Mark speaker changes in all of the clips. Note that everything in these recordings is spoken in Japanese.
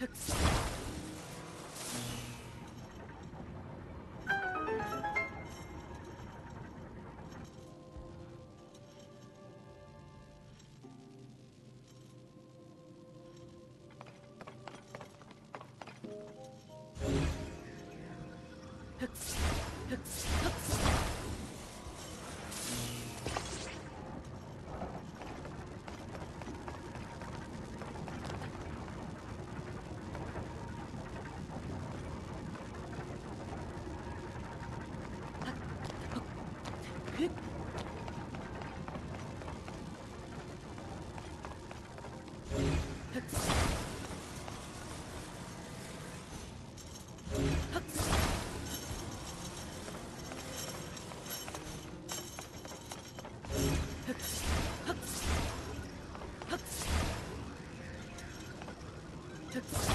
Speaker 1: Hooks.
Speaker 2: Hooks. Took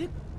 Speaker 3: Hep